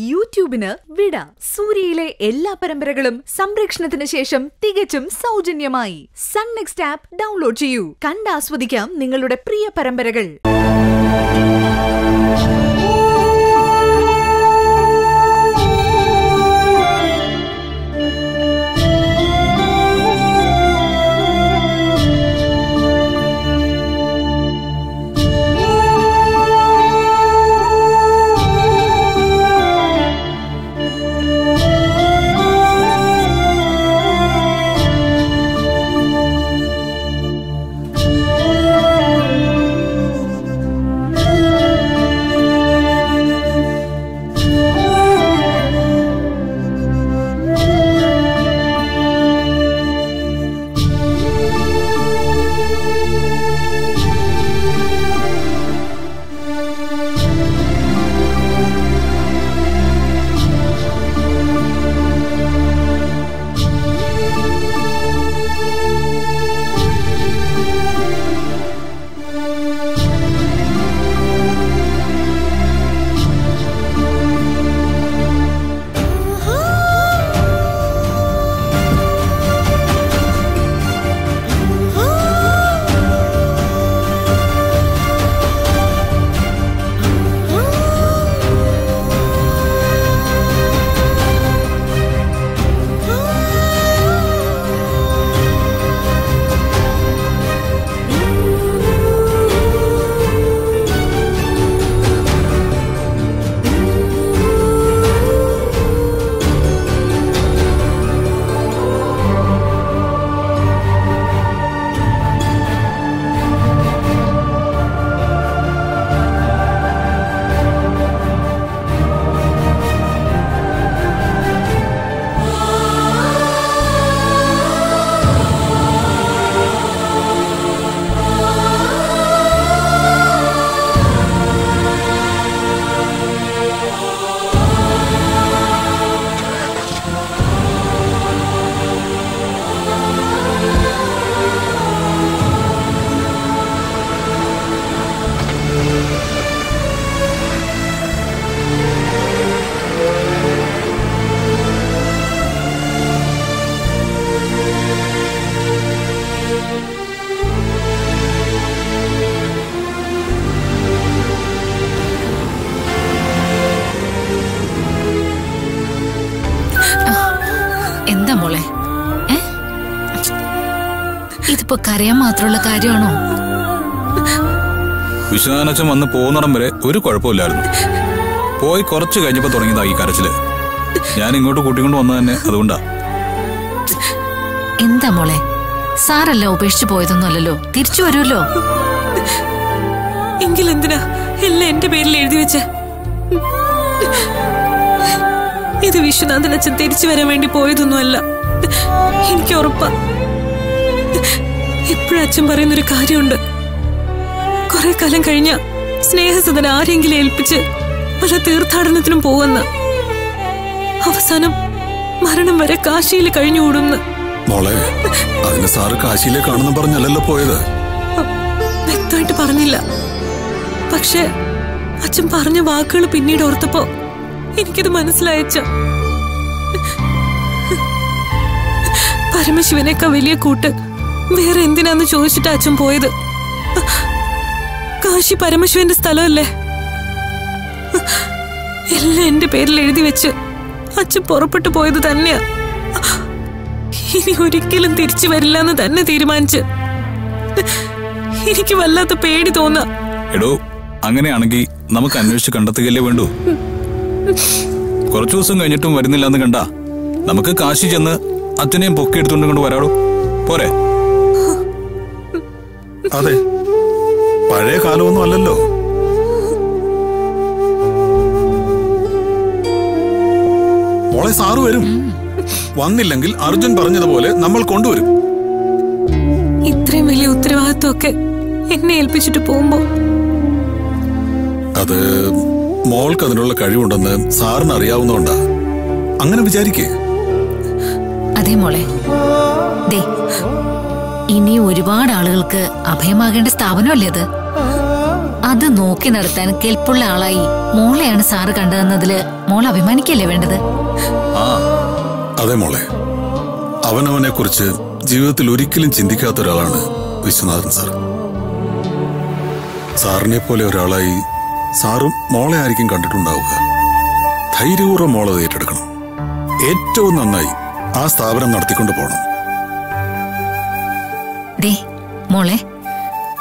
യൂട്യൂബിന് വിട. സൂര്യയിലെ എല്ലാ പരമ്പരകളും സംരക്ഷണത്തിന് ശേഷം തികച്ചും സൗജന്യമായി. സൺ നെക്സ്റ്റ് ആപ്പ് ഡൗൺലോഡ് ചെയ്യൂ. കണ്ടാസ്വദിക്കാം നിങ്ങളുടെ പ്രിയ പരമ്പരകൾ. ഇതിപ്പോ കരയാൻ മാത്രമുള്ള കാര്യമാണോ? വിശ്വനാഥനച്ഛൻ വന്ന് പോകുന്നിടം വരെ ഒരു കുഴപ്പമില്ലായിരുന്നു. പോയി കുറച്ച് കഴിഞ്ഞപ്പോ തുടങ്ങിയതാ ഈ കരച്ചിൽ. ഞാൻ ഇങ്ങോട്ട് കൂട്ടിക്കൊണ്ട് വന്നത് തന്നെ അതുകൊണ്ടാ. എന്താ മോളെ? സാറല്ല ഉപേക്ഷിച്ചു പോയതൊന്നുമല്ലല്ലോ തിരിച്ചു വരുമല്ലോ. എങ്കിൽ എന്തിനാ എല്ലാം എന്റെ പേരിൽ എഴുതി വെച്ച? ഇത് വിശ്വനാഥൻ അച്ഛൻ തിരിച്ചു വരാൻ വേണ്ടി പോയതൊന്നുമല്ല. എനിക്ക് ഉറപ്പാ. എപ്പോഴും അച്ഛൻ പറയുന്നൊരു കാര്യമുണ്ട്. കുറെ കാലം കഴിഞ്ഞ സ്നേഹസദൻ ആരെങ്കിലും ഏൽപ്പിച്ച് പല തീർത്ഥാടനത്തിനും പോവെന്ന്. അവസാനം മരണം വരെ കാശിയിൽ കഴിഞ്ഞുകൂടുന്ന് മോളെ അതിന് സാറ് കാശിയിലേക്കാണെന്ന് പറഞ്ഞല്ലല്ലോ പോയത്? വ്യക്തമായിട്ട് പറഞ്ഞില്ല. പക്ഷെ അച്ഛൻ പറഞ്ഞ വാക്കുകൾ പിന്നീട് ഓർത്തപ്പോ എനിക്കിത് മനസ്സിലായച്ച. പരമശിവനേക്കാ വലിയ കൂട്ട് വേറെ എന്തിനാന്ന് ചോദിച്ചിട്ട് അച്ഛൻ പോയത്? കാശി പരമശിവന്റെ സ്ഥലമല്ലേ? എല്ലാം എന്റെ പേരിൽ എഴുതി വെച്ച് അച്ഛൻ പുറപ്പെട്ടു പോയത് തന്നെയാ. ഇനി ഒരിക്കലും തിരിച്ചു വരില്ല എന്ന് തന്നെ തീരുമാനിച്ച്. എനിക്ക് വല്ലാത്ത പേടി തോന്നാ. എടോ അങ്ങനെയാണെങ്കിൽ നമുക്ക് അന്വേഷിച്ച് കണ്ടെത്തുകയല്ലേ വേണ്ടൂ? കുറച്ചു ദിവസം കഴിഞ്ഞിട്ടും വരുന്നില്ല എന്ന് കണ്ട. നമുക്ക് കാശി ചെന്ന് അച്ഛനെയും പൊക്കി എടുത്തുകൊണ്ട് കൊണ്ട് വരാടോ. പോരെ. അതെ. പഴയ കാലമൊന്നും അല്ലല്ലോ. മോളെ സാറ് വരും. വന്നില്ലെങ്കിൽ അർജുൻ പറഞ്ഞതുപോലെ നമ്മൾ കൊണ്ടുവരും. ഇത്രയും വലിയ ഉത്തരവാദിത്വമൊക്കെ എന്നെ ഏൽപ്പിച്ചിട്ട് പോകുമ്പോ? അത് മോൾക്ക് അതിനുള്ള കഴിവുണ്ടെന്ന് സാറിന് അറിയാവുന്നതുകൊണ്ടാ. അങ്ങനെ വിചാരിക്കേ. അതേ മോളെ. ദേ ഇനി ഒരുപാട് ആളുകൾക്ക് അഭയമാകേണ്ട സ്ഥാപനമല്ലേ അത്? അത് നോക്കി നടത്താൻ കെൽപ്പുള്ള ആളായി മോളെയാണ് സാറ് കണ്ടതെന്നതിൽ മോൾ അഭിമാനിക്കല്ലേ വേണ്ടത്? അതെ മോളെ. അവനവനെ കുറിച്ച് ജീവിതത്തിൽ ഒരിക്കലും ചിന്തിക്കാത്ത ഒരാളാണ് വിശ്വനാഥൻ സാർ. സാറിനെ പോലെ ഒരാളായി സാറും മോളെ ആയിരിക്കും കണ്ടിട്ടുണ്ടാവുക. ധൈര്യപൂർവം മോളെ ഏറ്റെടുക്കണം. ഏറ്റവും നന്നായി ആ സ്ഥാപനം നടത്തിക്കൊണ്ട് പോകണം മോളെ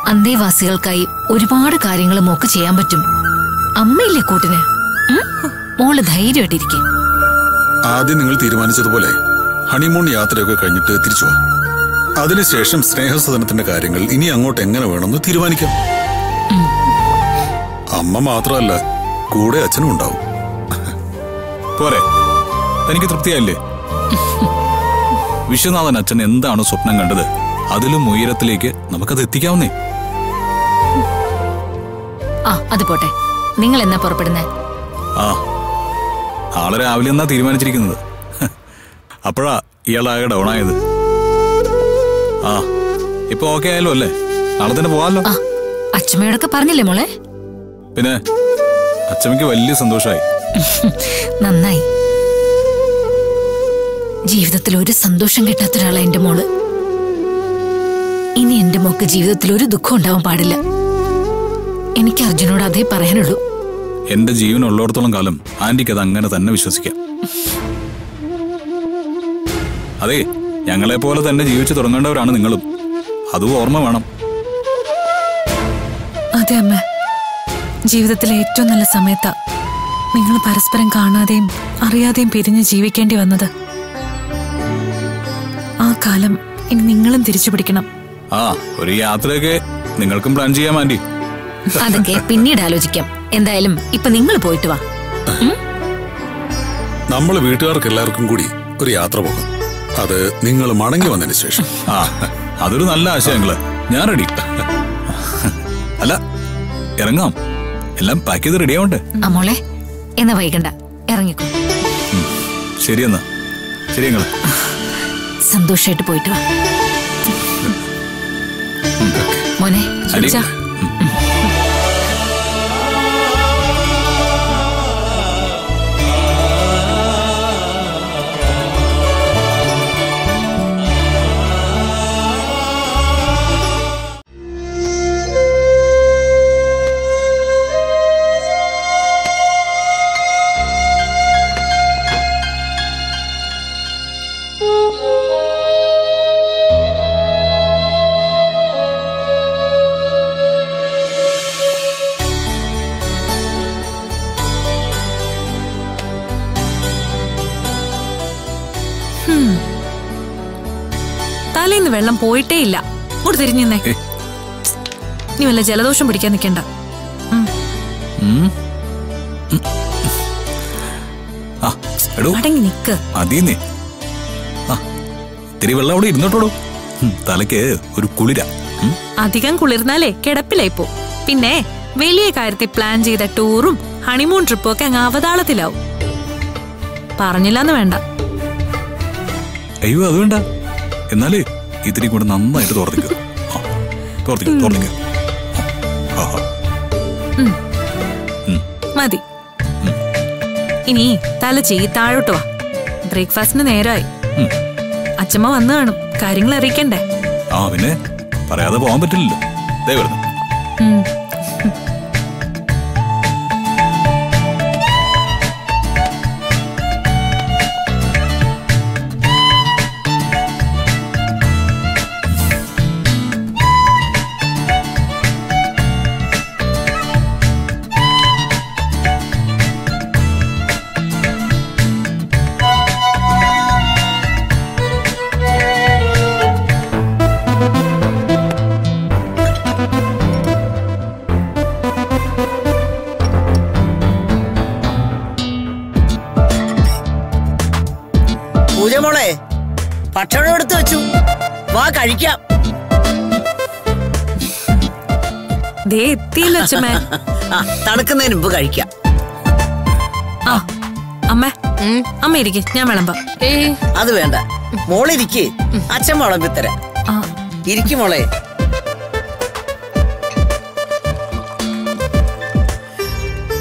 അന്തേവാസികൾക്കായി ഒരുപാട് കാര്യങ്ങളും ഒക്കെ ചെയ്യാൻ പറ്റും. അമ്മയില്ലേ കൂട്ടിന്? മോൾ ധൈര്യമായിട്ടിരിക്കെ. ആദ്യം നിങ്ങൾ തീരുമാനിച്ചതുപോലെ ഹണിമൂൺ യാത്രയൊക്കെ കഴിഞ്ഞിട്ട് തിരിച്ചു വാ. അതിനുശേഷം സ്നേഹസദനത്തിന്റെ കാര്യങ്ങൾ ഇനി അങ്ങോട്ട് എങ്ങനെ വേണമെന്ന് തീരുമാനിക്കാം. അമ്മ മാത്രമല്ല കൂടെ അച്ഛനും ഉണ്ടാവും. പോരെ തനിക്ക് തൃപ്തിയായില്ലേ? വിശ്വനാഥൻ അച്ഛൻ എന്താണ് സ്വപ്നം കണ്ടത്? അതിലും ഉയരത്തിലേക്ക് നമുക്കത് എത്തിക്കാവുന്നേ. ആ അത് പോട്ടെ. നിങ്ങൾ എന്നാ പുറപ്പെടുന്നേ? ആ നാളെ രാവിലെ എന്നാ തീരുമാനിച്ചിരിക്കുന്നത്. അപ്പോഴാ ഇയാളാകെ ഡൗൺ ആയത് ആ ഇപ്പൊ ഓക്കെ ആയാലോ അല്ലേ? നാളെ തന്നെ പോവാല്ലോ അച്ഛമ്മയോടൊക്കെ പറഞ്ഞില്ലേ മോളെ? പിന്നെ അച്ഛമ്മയ്ക്ക് വലിയ സന്തോഷമായി നന്നായി. ജീവിതത്തിൽ ഒരു സന്തോഷം കിട്ടാത്ത ഒരാളാണ് എന്റെ മോൾ. ഇനി എന്റെ മോക്ക് ജീവിതത്തിൽ ഒരു ദുഃഖം ഉണ്ടാവാൻ പാടില്ല. എനിക്ക് അർജുനോട് അതേ പറയാനുള്ളൂ. എന്റെ ജീവൻ ഉള്ളിടത്തോളം കാലം ആന്റിക്ക് അത് അങ്ങനെ തന്നെ വിശ്വസിക്കാം. അതെ ഞങ്ങളെ പോലെ തന്നെ ജീവിച്ചു തുടങ്ങേണ്ടവരാണ് നിങ്ങളും. അതും ഓർമ്മ വേണം. അതെ അമ്മ. ജീവിതത്തിലെ ഏറ്റവും നല്ല സമയത്താ നിങ്ങൾ പരസ്പരം കാണാതെയും അറിയാതെയും പിരിഞ്ഞ് ജീവിക്കേണ്ടി വന്നത്. ആ കാലം ഇനി നിങ്ങളും തിരിച്ചു പിടിക്കണം ആ ഒരു യാത്രയൊക്കെ നിങ്ങൾക്കും പ്ലാൻ ചെയ്യാം ആന്റി. അതൊക്കെ പിന്നീട് ആലോചിക്കാം. എന്തായാലും ഇപ്പൊ നിങ്ങൾ പോയിട്ട് വാ. നമ്മൾ വീട്ടുകാർക്ക് എല്ലാവർക്കും കൂടി ഒരു യാത്ര പോകാം. അത് നിങ്ങൾ മടങ്ങി വന്നതിന് ശേഷം. ആ അതൊരു നല്ല ആശയങ്ങൾ. ഞാൻ റെഡി അല്ല ഇറങ്ങാം. എല്ലാം പാക്ക് ചെയ്ത് റെഡി ആവണ്ടേ? അമോളെ മോളെ എന്നാ വൈകണ്ട. ഇറങ്ങിക്കോ. ശരിയെന്നാ. ശരി സന്തോഷായിട്ട് പോയിട്ട് വാ. ね。そじゃあ。പോയിട്ടേ ഇല്ല ഇങ്ങോട്ട് തിരിഞ്ഞേ. നീ വല്ല ജലദോഷം പിടിക്കാൻ നിൽക്കണ്ട. അടങ്ങി നിക്ക്. അതീന്നേ ആ ഇത്തിരി വെള്ളം അവിടെ ഒരു കുളിര. അധികം കുളിർന്നാലേ കിടപ്പിലായി പോ പിന്നെ വലിയ കാര്യത്തിൽ പ്ലാൻ ചെയ്ത ടൂറും ഹണിമൂൺ ട്രിപ്പും ഒക്കെ അങ്ങ് അവതാളത്തിലാവും. പറഞ്ഞില്ലെന്ന് വേണ്ട. അയ്യോ അത് വേണ്ട. എന്നാലേ ഇത്തിരി കൂടെ നന്നായിട്ട് തോർത്തിക്കുക തോർത്തിക്കുക തോർത്തിക്കുക മതി. ഇനി തല ചെയ്യി താഴോട്ട് വാ. ബ്രേക്ക്ഫാസ്റ്റിന് നേരമായി. അച്ഛമ്മ വന്നു കാണും. കാര്യങ്ങൾ അറിയിക്കണ്ടേ? ആ പിന്നെ പറയാതെ പോകാൻ പറ്റില്ലല്ലോ. ദേ കഴിക്കാം. ദേ എത്തിയില്ല അച്ഛമ്മേ? ആ തണുക്കുന്നതിന് മുമ്പ് കഴിക്കാം. ആ അമ്മ. അമ്മ ഇരിക്കെ ഞാൻ വിളമ്പാം അത് വേണ്ട. മോളിരിക്കേ അച്ഛൻ വിളമ്പിത്തരാം ആ. ഇരിക്കും മോളെ.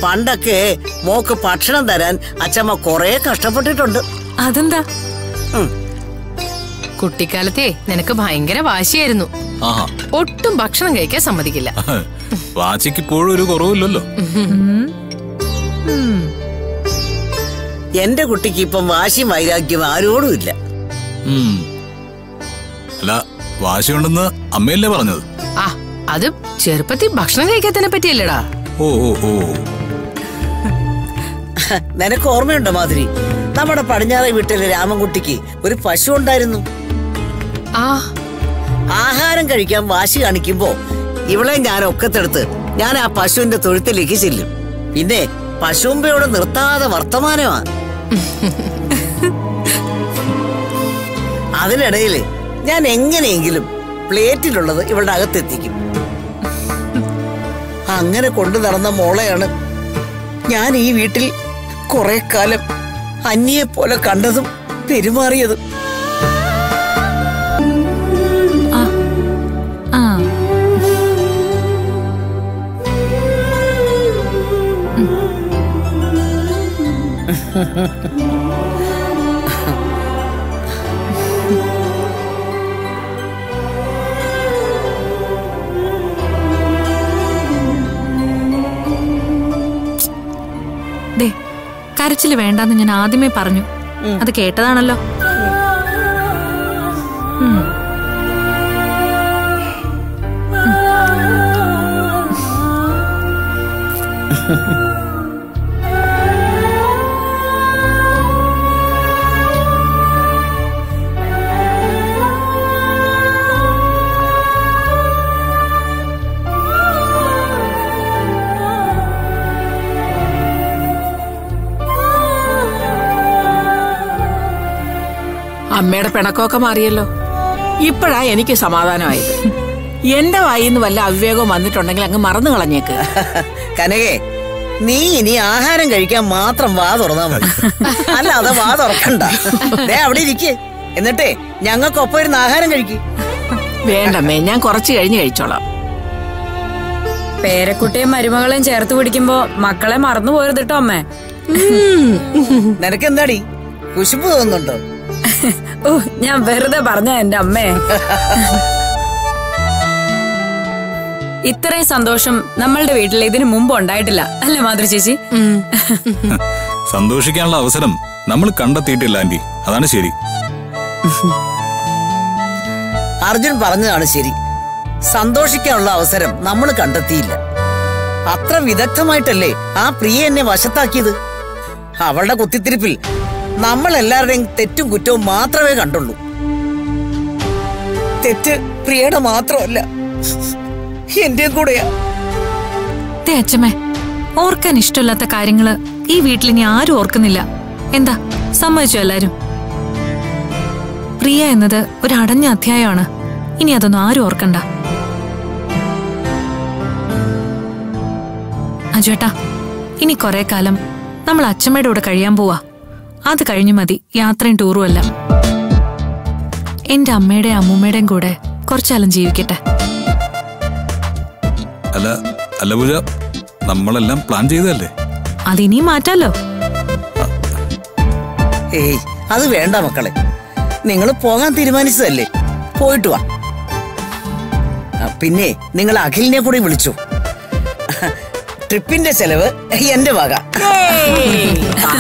പണ്ടൊക്കെ മോക്ക് ഭക്ഷണം തരാൻ അച്ഛമ്മ കൊറേ കഷ്ടപ്പെട്ടിട്ടുണ്ട്. അതെന്താ. കുട്ടിക്കാലത്തെ നിനക്ക് ഭയങ്കര വാശിയായിരുന്നു. ആഹാ. ഒട്ടും ഭക്ഷണം കഴിക്കാൻ സമ്മതിക്കില്ല. വാശിക്ക് ഇപ്പോഴും ഒരു കുറവില്ലല്ലോ. എന്റെ കുട്ടിക്ക് ഇപ്പം വാശിയും വൈരാഗ്യം ആരോടും ഇല്ല. അല്ല വാശിയുണ്ടെന്ന് അമ്മയല്ലേ പറഞ്ഞത്? ആ അത് ചെറുപ്പത്തിൽ ഭക്ഷണം കഴിക്കാത്തതിനെ പറ്റിയല്ലടാ. ഓ ഓ ഓ. നിനക്ക് ഓർമ്മയുണ്ടോ മാതിരി നമ്മുടെ പടിഞ്ഞാറേ വീട്ടിലെ രാമൻകുട്ടിക്ക് ഒരു പശു ഉണ്ടായിരുന്നു. ആഹാരം കഴിക്കാൻ വാശി കാണിക്കുമ്പോ ഇവളെ ഞാൻ ഒക്കത്തെടുത്ത് ഞാൻ ആ പശുവിന്റെ തൊഴുത്തിലേക്ക് ചെല്ലും. പിന്നെ പശുമ്പയോട് നിർത്താതെ വർത്തമാനമാ. അതിനിടയിൽ ഞാൻ എങ്ങനെയെങ്കിലും പ്ലേറ്റിലുള്ളത് ഇവളുടെ അകത്തെത്തിക്കും. അങ്ങനെ കൊണ്ടു നടന്ന മോളെയാണ് ഞാൻ ഈ വീട്ടിൽ കുറെ കാലം അന്യെ പോലെ കണ്ടതും പെരുമാറിയതും. കരച്ചിൽ വേണ്ടെന്ന് ഞാൻ ആദ്യമേ പറഞ്ഞു. അത് കേട്ടതാണല്ലോ. ഉം. അമ്മയുടെ പിണക്കമൊക്കെ മാറിയല്ലോ. ഇപ്പോഴാ എനിക്ക് സമാധാനമായത് എന്റെ വായിന്ന് വല്ല അവിവേകവും വന്നിട്ടുണ്ടെങ്കിൽ അങ്ങ് മറന്നു കളഞ്ഞേക്ക്. കനകേ നീ ഇനി ആഹാരം കഴിക്കാൻ മാത്രം വാ തുറന്നാ മതി. അല്ലാതെ വാ തുറക്കണ്ട. ദേ അവിടെ ഇരിക്കേ. എന്നിട്ടേ ഞങ്ങൾക്കൊപ്പം ഇരുന്ന് ആഹാരം കഴിക്കും. വേണ്ടമ്മേ ഞാൻ കുറച്ച് കഴിഞ്ഞ് കഴിച്ചോളാം. പേരക്കുട്ടിയും മരുമകളെയും ചേർത്ത് പിടിക്കുമ്പോ മക്കളെ മറന്നു പോരുതിട്ടോ കേട്ടോ അമ്മേ. നിനക്ക് എന്താടി കുശുമ്പ് തോന്നുന്നുണ്ടോ? ഓ ഞാൻ വെറുതെ പറഞ്ഞ എന്റെ അമ്മേ. ഇത്രയും സന്തോഷം നമ്മളുടെ വീട്ടിൽ ഇതിനു മുമ്പ് ഉണ്ടായിട്ടില്ല. അല്ലേ മാതൃ ചേച്ചി? സന്തോഷിക്കാനുള്ള അവസരം നമ്മൾ കണ്ടെത്തിയിട്ടില്ല ആന്റി. അതാണ് ശരി. അർജുൻ പറഞ്ഞതാണ് ശരി. സന്തോഷിക്കാനുള്ള അവസരം നമ്മൾ കണ്ടെത്തിയില്ല. അത്ര വിദഗ്ധമായിട്ടല്ലേ ആ പ്രിയ എന്നെ വശത്താക്കിയത്? അവളുടെ കുത്തിത്തിരിപ്പിൽ നമ്മൾ എല്ലാവരുടെയും തെറ്റും കുറ്റവും മാത്രമേ കണ്ടുള്ളൂ. തെറ്റ് പ്രിയയുടെ മാത്രമല്ല എന്റെയും കൂടെയാ. അച്ഛമ്മേ ഓർക്കാൻ ഇഷ്ടമില്ലാത്ത കാര്യങ്ങൾ ഈ വീട്ടിൽ ഇനി ആരും ഓർക്കുന്നില്ല. എന്താ സമ്മതിച്ചു എല്ലാരും? പ്രിയ എന്നത് ഒരു അടഞ്ഞ അധ്യായമാണ്. ഇനി അതൊന്നും ആരും ഓർക്കണ്ട. അജുവേട്ടാ ഇനി കുറെ കാലം നമ്മൾ അച്ഛമ്മയുടെ കൂടെ കഴിയാൻ പോവാ. അത് കഴിഞ്ഞു മതി യാത്രയും ടൂറും എല്ലാം. എന്റെ അമ്മയുടെയും അമ്മൂമ്മയുടെയും കൂടെ കുറച്ചാലും ജീവിക്കട്ടെ. അല്ല അല്ല പൂജ നമ്മളെല്ലാം പ്ലാൻ ചെയ്തതല്ലേ? അതിനി മാറ്റാലോ? ഏയ് അത് വേണ്ട മക്കളെ. നിങ്ങൾ പോകാൻ തീരുമാനിച്ചതല്ലേ? പോയിട്ട് വാ. പിന്നെ നിങ്ങൾ അഖിലിനെ കൂടി വിളിച്ചു. ട്രിപ്പിന്റെ ചെലവ് എന്റെ വക.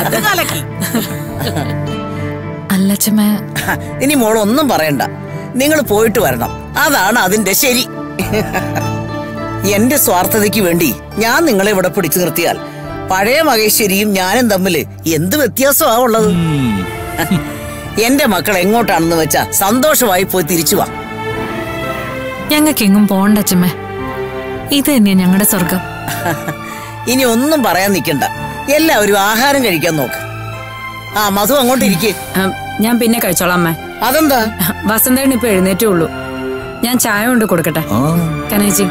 അത് കലക്കി. അല്ലച്ചമ്മേ ഇനി മോൾ ഒന്നും പറയണ്ട. നിങ്ങൾ പോയിട്ട് വരണം. അതാണ് അതിന്റെ ശരി. എന്റെ സ്വാർത്ഥതയ്ക്ക് വേണ്ടി ഞാൻ നിങ്ങളെ ഇവിടെ പിടിച്ചു നിർത്തിയാൽ പഴയ മഹേശ്വരിയും ഞാനും തമ്മിൽ എന്ത് വ്യത്യാസമാ ഉള്ളത്? എന്റെ മക്കൾ എങ്ങോട്ടാണെന്ന് വെച്ചാ സന്തോഷമായി പോയി തിരിച്ചു വാ. ഞങ്ങൾക്ക് എങ്ങും പോണ്ട അച്ഛമ്മേ. ഇത് തന്നെയാ ഞങ്ങളുടെ സ്വർഗം ഇനി ഒന്നും പറയാൻ നിൽക്കണ്ട. എല്ലാവരും ആഹാരം കഴിക്കാൻ നോക്ക്. ആ മധു അങ്ങോട്ട് ഇരിക്കേ. ഞാൻ പിന്നെ കഴിച്ചോളാം അമ്മ. അതെന്താ? വസന്തേണ് ഇപ്പൊ എഴുന്നേറ്റേ ഉള്ളൂ. ഞാൻ ചായ കൊണ്ട് കൊടുക്കട്ടെ? കനേച്ചി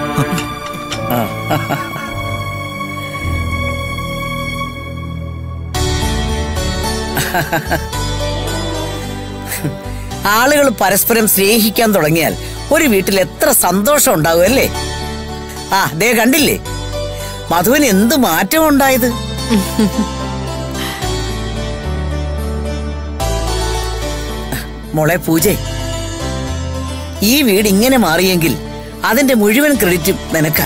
ആളുകൾ പരസ്പരം സ്നേഹിക്കാൻ തുടങ്ങിയാൽ ഒരു വീട്ടിൽ എത്ര സന്തോഷം ഉണ്ടാവും അല്ലേ? ആ ദേ കണ്ടില്ലേ? മധുവിന് എന്ത് മാറ്റം ഉണ്ടായത് മോളെ പൂജ. ഈ വീട് ഇങ്ങനെ മാറിയെങ്കിൽ അതിന്റെ മുഴുവൻ ക്രെഡിറ്റും നിനക്ക.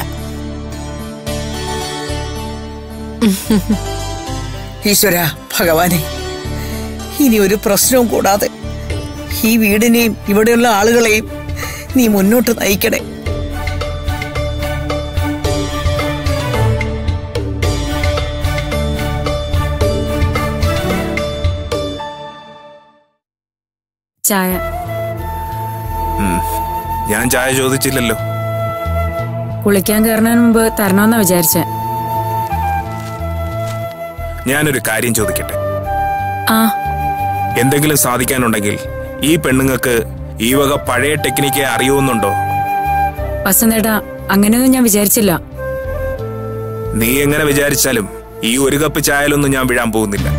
ഈശ്വര ഭഗവാനെ ഇനി ഒരു പ്രശ്നവും കൂടാതെ ഈ വീടിനെയും ഇവിടെയുള്ള ആളുകളെയും നീ മുന്നോട്ട് നയിക്കണേ. ചായ. ഞാൻ ചായ ചോദിച്ചില്ലല്ലോ. കുളിക്കാൻ കയറുന്നതിന് മുമ്പ് തരണമെന്നാ വിചാരിച്ച. ഞാനൊരു കാര്യം ചോദിക്കട്ടെ. ആ. എന്തെങ്കിലും സാധിക്കാനുണ്ടെങ്കിൽ ഈ പെണ്ണുങ്ങൾക്ക് ഈ വക പഴയ ടെക്നിക്കെ അറിയുന്നുണ്ടോ വസന്തേട്ടാ അങ്ങനെയൊന്നും ഞാൻ വിചാരിച്ചില്ല. നീ എങ്ങനെ വിചാരിച്ചാലും ഈ ഒരു കപ്പ് ചായലൊന്നും ഞാൻ വിഴാൻ പോകുന്നില്ല.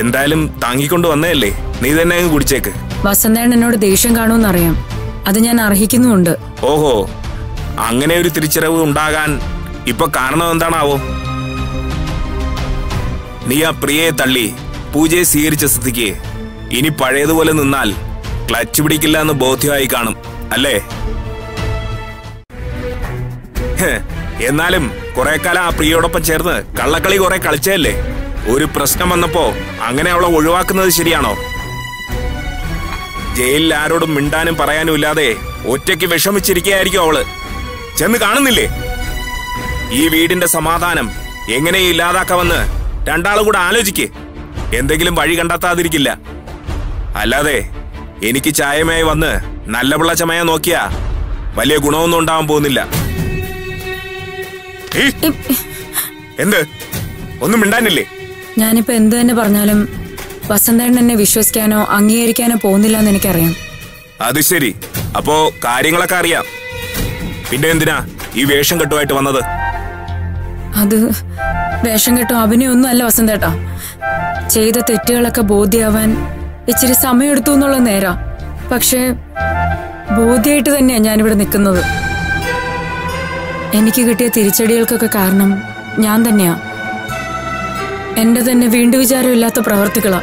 എന്തായാലും താങ്ങിക്കൊണ്ട് വന്നതല്ലേ? നീ തന്നെ അങ്ങ് കുടിച്ചേക്ക്. വസന്തേട്ടൻ എന്നോട് ദേഷ്യം കാണുമെന്നറിയാം. അത് ഞാൻ അർഹിക്കുന്നുണ്ട് ഓഹോ. അങ്ങനെ ഒരു തിരിച്ചറിവ് ഉണ്ടാകാൻ ഇപ്പൊ കാരണം എന്താണാവോ? നീ ആ പ്രിയയെ തള്ളി പൂജയെ സ്വീകരിച്ച സ്ഥിതിക്ക് ഇനി പഴയതുപോലെ നിന്നാൽ ക്ലച്ച് പിടിക്കില്ല എന്ന് ബോധ്യമായി കാണും അല്ലേ? എന്നാലും കുറെ കാലം ആ പ്രിയയോടൊപ്പം ചേർന്ന് കള്ളക്കളി കുറെ കളിച്ചതല്ലേ? ഒരു പ്രശ്നം വന്നപ്പോ അങ്ങനെ അവളെ ഒഴിവാക്കുന്നത് ശരിയാണോ? ജയിലിൽ ആരോടും മിണ്ടാനും പറയാനും ഇല്ലാതെ ഒറ്റയ്ക്ക് വിഷമിച്ചിരിക്കുകയായിരിക്കും അവൾ. ചെന്ന് കാണുന്നില്ലേ? ഈ വീടിന്റെ സമാധാനം എങ്ങനെ ഇല്ലാതാക്കാമെന്ന് രണ്ടാളും കൂടെ ആലോചിക്ക്. എന്തെങ്കിലും വഴി കണ്ടെത്താതിരിക്കില്ല. അല്ലാതെ എനിക്ക് ചായമായി വന്ന് നല്ല പിള്ള ചമയ നോക്കിയാ വലിയ ഗുണമൊന്നും ഉണ്ടാവാൻ പോകുന്നില്ല! എന്ത്? ഒന്നും മിണ്ടാനില്ലേ? ഞാനിപ്പോ എന്തു തന്നെ പറഞ്ഞാലും വസന്തേട്ടൻ എന്നെ വിശ്വസിക്കാനോ അംഗീകരിക്കാനോ പോകുന്നില്ല എന്ന് എനിക്കറിയാം. അത് ശരി. അപ്പോ കാര്യങ്ങളൊക്കെ അറിയാം. പിന്നെ എന്തിനാ ഈ വേഷം കെട്ടുമായിട്ട് വന്നത്? അത് വേഷം കെട്ടോ അഭിനയൊന്നും അല്ല വസന്തേട്ടാ. ചെയ്ത തെറ്റുകളൊക്കെ ബോധ്യാവാൻ ഇച്ചിരി സമയമെടുത്തു എന്നുള്ള നേരാ. പക്ഷേ ബോധ്യമായിട്ട് തന്നെയാ ഞാനിവിടെ നിൽക്കുന്നത്. എനിക്ക് കിട്ടിയ തിരിച്ചടികൾക്കൊക്കെ കാരണം ഞാൻ തന്നെയാ. എന്റെ തന്നെ വീണ്ടു വിചാരമില്ലാത്ത പ്രവർത്തികളാ.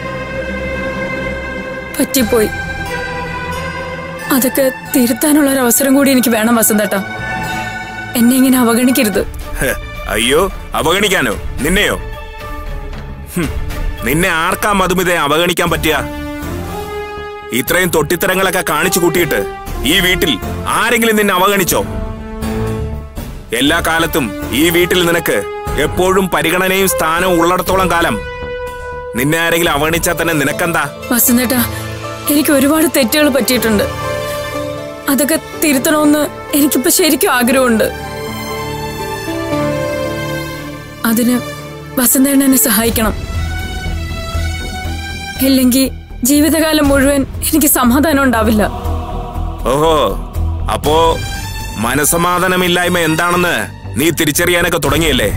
പറ്റിപ്പോയി. അതൊക്കെ തിരുത്താനുള്ള ഒരു അവസരം കൂടി എനിക്ക് വേണം വസന്തട്ട. എന്നെ ഇങ്ങനെ അവഗണിക്കരുത്. അയ്യോ അവഗണിക്കാനോ? നിന്നെയോ? നിന്നെ ആർക്കാ മധുമിതെ അവഗണിക്കാൻ പറ്റിയ? ഇത്രയും തൊട്ടിത്തരങ്ങളൊക്കെ കാണിച്ചു കൂട്ടിയിട്ട് ഈ വീട്ടിൽ ആരെങ്കിലും നിന്നെ അവഗണിച്ചോ? എല്ലാ കാലത്തും ഈ വീട്ടിൽ നിനക്ക് എപ്പോഴും പരിഗണനയും സ്ഥാനവും ഉള്ളിടത്തോളം കാലം. നിന്നെ ആരെങ്കിലും അവഗണിച്ചാൽ തന്നെ നിനക്കെന്താ? വസന്തേട്ടാ എനിക്ക് ഒരുപാട് തെറ്റുകൾ പറ്റിയിട്ടുണ്ട്. അതൊക്കെ തിരുത്തണമെന്ന് എനിക്കിപ്പോ ശരിക്കും ആഗ്രഹമുണ്ട്. അതിന് വസന്തേണ്ണ എന്നെ സഹായിക്കണം. ഇല്ലെങ്കിൽ ജീവിതകാലം മുഴുവൻ എനിക്ക് സമാധാനം ഉണ്ടാവില്ല. ഓഹോ അപ്പോ മനസമാധാനമില്ലായ്മ എന്താണെന്ന് നീ തിരിച്ചറിയാനൊക്കെ തുടങ്ങിയല്ലേ?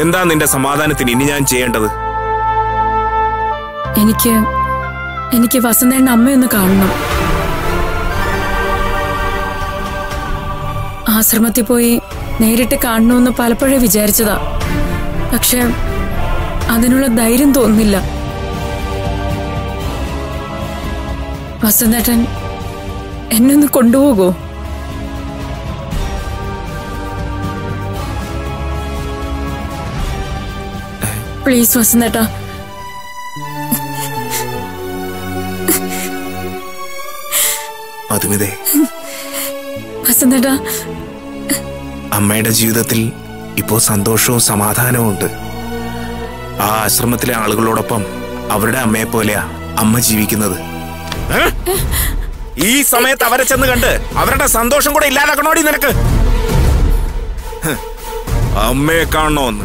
എന്താ നിന്റെ സമാധാനത്തിന് ഇനി ഞാൻ ചെയ്യേണ്ടത്? എനിക്ക് എനിക്ക് വസന്തേണ്ട അമ്മയൊന്ന് കാണണം. ആശ്രമത്തിൽ പോയി നേരിട്ട് കാണണമെന്ന് പലപ്പോഴും വിചാരിച്ചതാ. പക്ഷെ അതിനുള്ള ധൈര്യം തോന്നുന്നില്ല. വസന്തേട്ടൻ എന്നെ ഒന്ന് കൊണ്ടുപോകോ? പ്ലീസ് വസന്തേട്ടാ അതുമിതേ. വസന്തേട്ടാ അമ്മയുടെ ജീവിതത്തിൽ ഇപ്പോ സന്തോഷവും സമാധാനവും ഉണ്ട്. ആ ആശ്രമത്തിലെ ആളുകളോടൊപ്പം അവരുടെ അമ്മയെ പോലെയാ അമ്മ ജീവിക്കുന്നത്. ഈ സമയത്ത് അവരെ ചെന്ന് കണ്ട് അവരുടെ സന്തോഷം കൂടെ ഇല്ലാതാക്കണോടി നിനക്ക്? അമ്മയെ കാണണോന്ന്.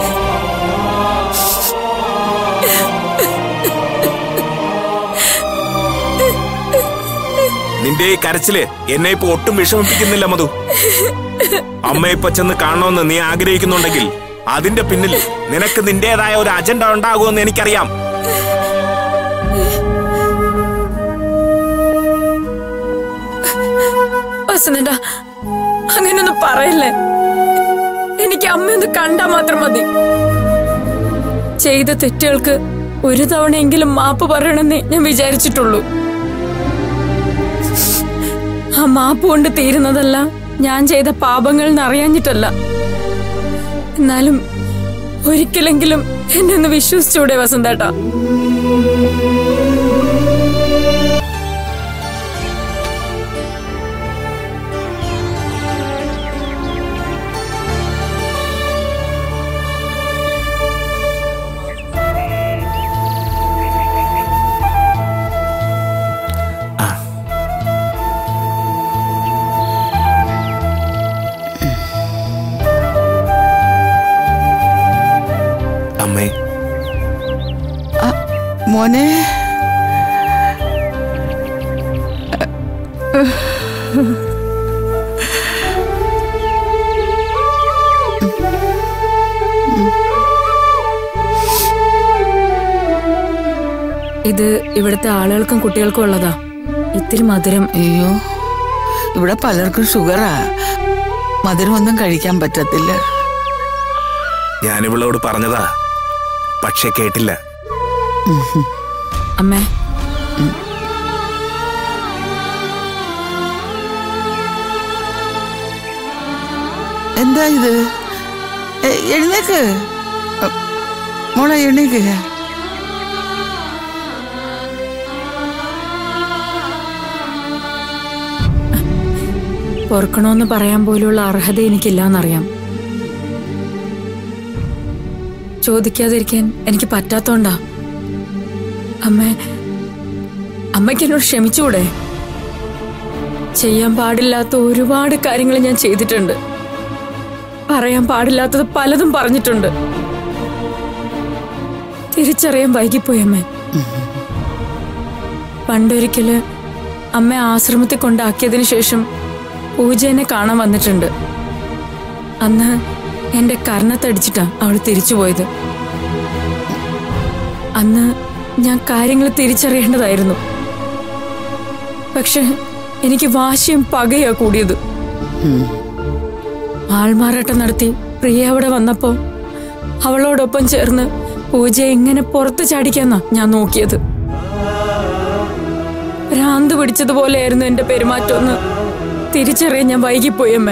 നിന്റെ ഈ കരച്ചിൽ എന്നെ ഇപ്പൊ ഒട്ടും വിഷമിപ്പിക്കുന്നില്ല മധു. അമ്മ ഇപ്പൊ ചെന്ന് കാണണമെന്ന് നീ ആഗ്രഹിക്കുന്നുണ്ടെങ്കിൽ അതിന്റെ പിന്നിൽ നിനക്ക് നിന്റേതായ ഒരു അജണ്ട ഉണ്ടാകുമെന്ന് എനിക്കറിയാം. അങ്ങനൊന്നും പറയല്ലേ? എനിക്ക് അമ്മയൊന്ന് കണ്ടാ മാത്രം മതി. ചെയ്ത തെറ്റുകൾക്ക് ഒരു തവണയെങ്കിലും മാപ്പ് പറയണമെന്നേ ഞാൻ വിചാരിച്ചിട്ടുള്ളൂ. ആ മാപ്പ് കൊണ്ട് തീരുന്നതല്ല. ഞാൻ ചെയ്ത പാപങ്ങൾ എന്നറിയാഞ്ഞിട്ടല്ല. എന്നാലും ഒരിക്കലെങ്കിലും എന്നെ ഒന്ന് വിശ്വസിച്ചൂടെ വസന്തേട്ടാ. മോനെ. ഇത് ഇവിടുത്തെ ആളുകൾക്കും കുട്ടികൾക്കും ഉള്ളതാ. ഇത്തിരി മധുരം. അയ്യോ ഇവിടെ പലർക്കും ഷുഗറാ. മധുരമൊന്നും കഴിക്കാൻ പറ്റത്തില്ല. ഞാൻ ഇവളോട് പറഞ്ഞതാ പക്ഷെ കേട്ടില്ല. അമ്മേ. എന്താ ഇത്? എഴുന്നേക്ക്. മോളെ എഴുന്നേക്ക്. പൊറുക്കണോന്ന് പറയാൻ പോലുള്ള അർഹത എനിക്കില്ലാന്നറിയാം. ചോദിക്കാതിരിക്കാൻ എനിക്ക് പറ്റാത്തോണ്ടാ. അമ്മ അമ്മയ്ക്ക് എന്നോട് ക്ഷമിച്ചൂടെ? ചെയ്യാൻ പാടില്ലാത്ത ഒരുപാട് കാര്യങ്ങൾ ഞാൻ ചെയ്തിട്ടുണ്ട്. പറയാൻ പാടില്ലാത്തത് പലതും പറഞ്ഞിട്ടുണ്ട്. തിരിച്ചറിയാൻ വൈകിപ്പോയി അമ്മ. പണ്ടൊരിക്കൽ അമ്മ ആശ്രമത്തിൽ കൊണ്ടാക്കിയതിനു ശേഷം പൂജ എന്നെ കാണാൻ വന്നിട്ടുണ്ട്. അന്ന് എന്റെ കർണത്തടിച്ചിട്ടാ അവൾ തിരിച്ചുപോയത്. അന്ന് ഞാൻ കാര്യങ്ങൾ തിരിച്ചറിയേണ്ടതായിരുന്നു. പക്ഷെ എനിക്ക് വാശിയും പകയാ കൂടിയത്. ആൾമാറാട്ടം നടത്തി പ്രിയ അവിടെ വന്നപ്പോ അവളോടൊപ്പം ചേർന്ന് പൂജ എങ്ങനെ പുറത്ത് ചാടിക്കാന്നാ ഞാൻ നോക്കിയത്. ഭ്രാന്ത് പിടിച്ചതുപോലെയായിരുന്നു എന്റെ പെരുമാറ്റമെന്ന്. തിരിച്ചറിയാൻ ഞാൻ വൈകിപ്പോയമ്മ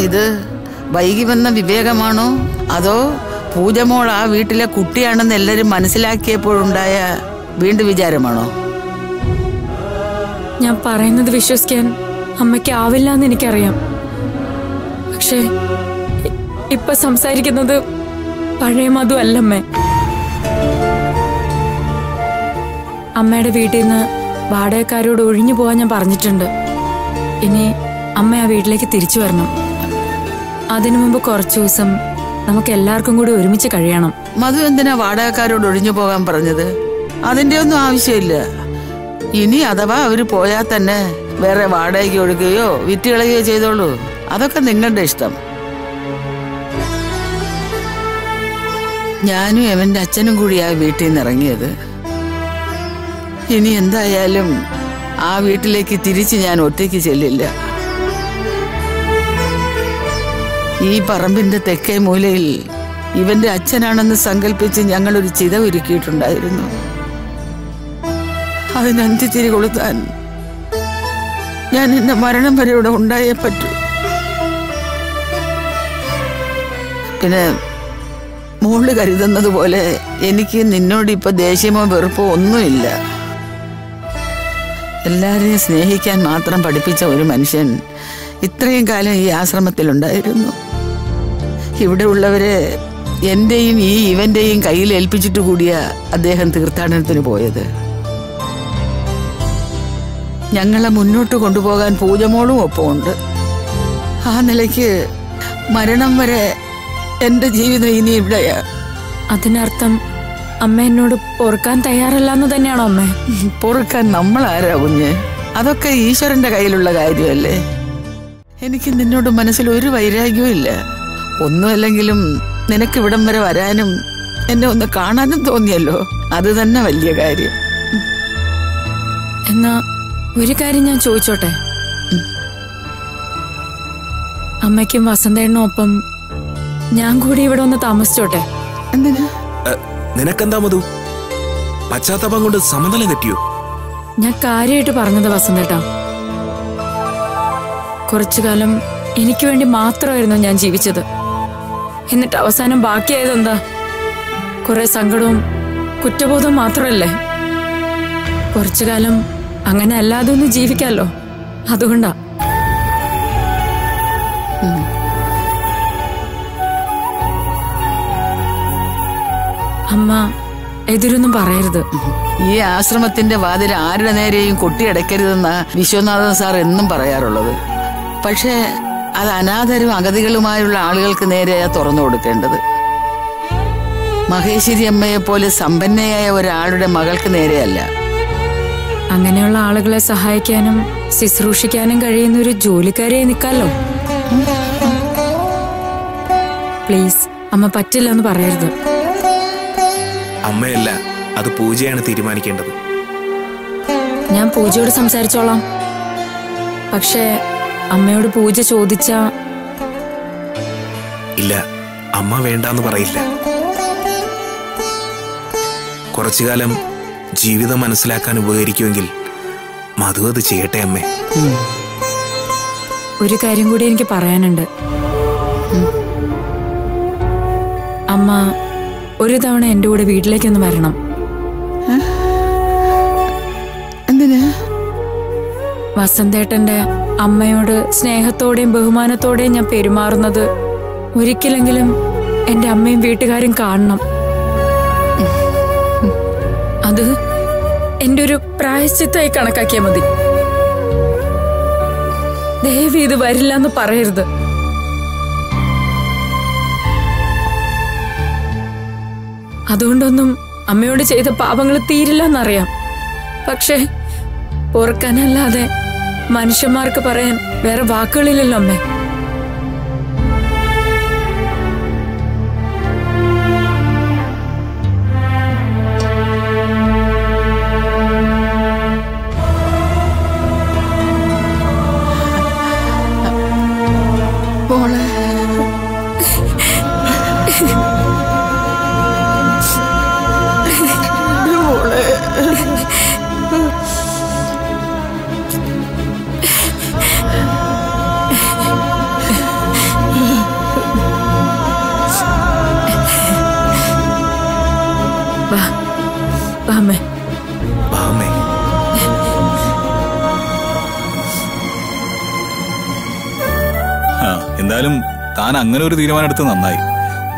ഇത് വൈകി വന്ന വിവേകമാണോ? അതോ പൂജമോൾ ആ വീട്ടിലെ കുട്ടിയാണെന്ന് എല്ലാരും മനസ്സിലാക്കിയപ്പോഴുണ്ടായ വീണ്ടും വിചാരമാണോ? ഞാൻ പറയുന്നത് വിശ്വസിക്കാൻ അമ്മയ്ക്ക് ആവില്ല എന്ന് എനിക്കറിയാം. പക്ഷേ ഇപ്പൊ സംസാരിക്കുന്നത് പഴയ മധു അല്ലമ്മേ. അമ്മയുടെ വീട്ടിൽ നിന്ന് വാടകക്കാരോട് ഒഴിഞ്ഞു പോവാൻ ഞാൻ പറഞ്ഞിട്ടുണ്ട്. ഇനി അമ്മ ആ വീട്ടിലേക്ക് തിരിച്ചു വരണം. അതിനു മുമ്പ് കുറച്ചു ദിവസം നമുക്ക് എല്ലാവർക്കും കൂടി ഒരുമിച്ച് കഴിയണം. മധു എന്തിനാ വാടകക്കാരോട് ഒഴിഞ്ഞു പോകാൻ പറഞ്ഞത്? അതിന്റെ ഒന്നും ആവശ്യമില്ല. ഇനി അഥവാ അവർ പോയാൽ തന്നെ വേറെ വാടകയ്ക്ക് ഒഴുകുകയോ വിറ്റുകളയുകയോ ചെയ്തോളൂ. അതൊക്കെ നിങ്ങളുടെ ഇഷ്ടം. ഞാനും എവന്റെ അച്ഛനും കൂടിയാ വീട്ടിൽ നിന്ന് ഇറങ്ങിയത്. ഇനി എന്തായാലും ആ വീട്ടിലേക്ക് തിരിച്ച് ഞാൻ ഒറ്റയ്ക്ക് ചെല്ലില്ല. ഈ പറമ്പിന്റെ തെക്കേ മൂലയിൽ ഇവന്റെ അച്ഛനാണെന്ന് സങ്കല്പിച്ച് ഞങ്ങൾ ഒരു ചിത ഒരുക്കിയിട്ടുണ്ടായിരുന്നു. അതിന് അന്ത്യത്തിരി കൊളുത്താൻ ഞാൻ എന്റെ മരണം വരെ ഇവിടെ ഉണ്ടായേ പറ്റൂ. പിന്നെ മോൾ കരുതുന്നത് പോലെ എനിക്ക് നിന്നോട് ഇപ്പൊ ദേഷ്യമോ വെറുപ്പോ ഒന്നുമില്ല. എല്ലാരെയും സ്നേഹിക്കാൻ മാത്രം പഠിപ്പിച്ച ഒരു മനുഷ്യൻ ഇത്രയും കാലം ഈ ആശ്രമത്തിലുണ്ടായിരുന്നു. ഇവിടെ ഉള്ളവരെ എന്റെയും ഈ ഇവന്റെയും കയ്യിൽ ഏൽപ്പിച്ചിട്ട് കൂടിയ അദ്ദേഹം തീർത്ഥാടനത്തിന് പോയത്. ഞങ്ങളെ മുന്നോട്ട് കൊണ്ടുപോകാൻ പൂജമോളും ഒപ്പമുണ്ട്. ആ നിലയ്ക്ക് മരണം വരെ എന്റെ ജീവിതം ഇനി ഇവിടെയാ. അതിനർത്ഥം അമ്മ എന്നോട് പൊറുക്കാൻ തയ്യാറല്ല എന്ന് തന്നെയാണോ അമ്മ? പൊറുക്കാൻ നമ്മൾ ആരാ കുഞ്ഞ്? അതൊക്കെ ഈശ്വരന്റെ കയ്യിലുള്ള കാര്യമല്ലേ? എനിക്ക് നിന്നോട് മനസ്സിൽ ഒരു വൈരാഗ്യവും ഇല്ല. ഒന്നുമല്ലെങ്കിലും നിനക്ക് ഇവിടം വരെ വരാനും എന്നെ ഒന്ന് കാണാനും തോന്നിയല്ലോ. അത് തന്നെ വലിയ കാര്യം. എന്നാ ഒരു കാര്യം ഞാൻ ചോദിച്ചോട്ടെ? അമ്മയ്ക്കും വസന്തേണ്ണും ഒപ്പം ഞാൻ കൂടി ഇവിടെ ഒന്ന് താമസിച്ചോട്ടെ? എന്തിനാ? നിനക്കെന്താ മധു? പശ്ചാത്താപം കൊണ്ട് സമനില തെറ്റിയോ? ഞാൻ കാര്യമായിട്ട് പറഞ്ഞത് വസന്തേട്ടാ. കുറച്ചു കാലം എനിക്ക് വേണ്ടി മാത്രമായിരുന്നു ഞാൻ ജീവിച്ചത്. എന്നിട്ട് അവസാനം ബാക്കിയായതെന്താ കുറെ സങ്കടവും കുറ്റബോധവും മാത്രമല്ലേ? കുറച്ചു കാലം അങ്ങനെ അല്ലാതെ ഒന്ന് ജീവിക്കാമല്ലോ അതുകൊണ്ടാ. അമ്മ എതിരൊന്നും പറയരുത്. ഈ ആശ്രമത്തിന്റെ വാതിൽ ആരുടെ നേരെയും കൊട്ടിയടക്കരുതെന്നാ വിശ്വനാഥൻ സാർ എന്നും പറയാറുള്ളത്. പക്ഷേ അത് അനാഥരും അഗതികളുമായുള്ള ആളുകൾക്ക് നേരെയാ തുറന്നു കൊടുക്കേണ്ടത്. മഹേശ്വരി അമ്മയെ പോലെ സമ്പന്നയായ ഒരാളുടെ മകൾക്ക് നേരെയല്ല. അങ്ങനെയുള്ള ആളുകളെ സഹായിക്കാനും ശുശ്രൂഷിക്കാനും കഴിയുന്ന ഒരു ജോലിക്കാരെ നിൽക്കാലോ? പ്ലീസ് അമ്മ പറ്റില്ല എന്ന് പറയരുത്. അമ്മയല്ല അത് പൂജയാണ് തീരുമാനിക്കേണ്ടത്. ഞാൻ പൂജയോട് സംസാരിച്ചോളാം. പക്ഷേ അമ്മയോട് പൂജ ചോദിച്ച ഇല്ല അമ്മ വേണ്ടാന്ന് പറയില്ല. കുറച്ചു കാലം ജീവിതം മനസ്സിലാക്കാൻ ഉപകരിക്കുമെങ്കിൽ മധു അത് ചെയ്യട്ടെ അമ്മ. ഒരു കാര്യം കൂടി എനിക്ക് പറയാനുണ്ട്. അമ്മ ഒരു തവണ എന്റെ കൂടെ വീട്ടിലേക്കൊന്ന് വരണം. എന്തിനാ? വസന്തേട്ടന്റെ അമ്മയോട് സ്നേഹത്തോടെയും ബഹുമാനത്തോടെയും ഞാൻ പെരുമാറുന്നത് ഒരിക്കലെങ്കിലും എന്റെ അമ്മയും വീട്ടുകാരും കാണണം. അത് എന്റെ ഒരു പ്രായശ്ചിത്തായി കണക്കാക്കിയാൽ മതി. ദയവ് ഇത് വരില്ല എന്ന് പറയരുത്. അതുകൊണ്ടൊന്നും അമ്മയോട് ചെയ്ത പാപങ്ങൾ തീരില്ല എന്നറിയാം പക്ഷേ ഓർക്കാനല്ലാതെ മനുഷ്യന്മാർക്ക് പറയാൻ വേറെ വാക്കുകളില്ലല്ലോ അമ്മേ. ആ എന്തായാലും താൻ അങ്ങനെ ഒരു തീരുമാനം എടുത്ത് നന്നായി.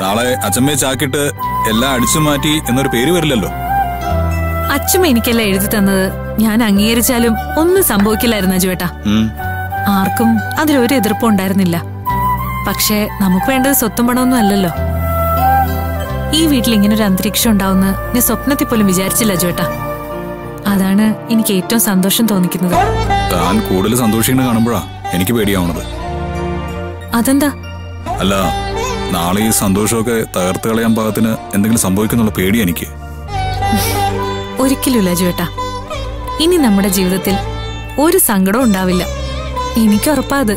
നാളെ അച്ഛമ്മയെ ചാക്കിട്ട് എല്ലാം അടിച്ചു മാറ്റി എന്നൊരു പേര് വരില്ലല്ലോ. അച്ഛമ്മ എനിക്കെല്ലാം എഴുതി തന്നത് ഞാൻ അംഗീകരിച്ചാലും ഒന്നും സംഭവിക്കില്ലായിരുന്നു അജുവേട്ടാ. ആർക്കും അതിലൊരു എതിർപ്പും ഉണ്ടായിരുന്നില്ല. പക്ഷേ നമുക്ക് വേണ്ടത് സ്വത്തും പണമൊന്നും അല്ലല്ലോ. ഈ വീട്ടിൽ ഇങ്ങനെ ഒരു അന്തരീക്ഷം ഉണ്ടാവുന്ന ഞാൻ സ്വപ്നത്തിൽ പോലും വിചാരിച്ചില്ല അജുവേട്ടാ. അതാണ് എനിക്ക് ഏറ്റവും സന്തോഷം തോന്നിക്കുന്നത്. താൻ കൂടുതൽ സന്തോഷിക്കുന്നത് കാണുമ്പോഴാ എനിക്ക് പേടിയാവണത് അതെന്താ? അല്ല നാളെ ഈ സന്തോഷമൊക്കെ തകർത്ത് കളയാൻ പാകത്തിന് എന്തെങ്കിലും സംഭവിക്കുന്നുള്ള പേടി എനിക്ക്. ഒരിക്കലുമില്ല ചേട്ടാ ഇനി നമ്മുടെ ജീവിതത്തിൽ ഒരു സങ്കടവും ഉണ്ടാവില്ല. എനിക്ക് ഉറപ്പാ അത്.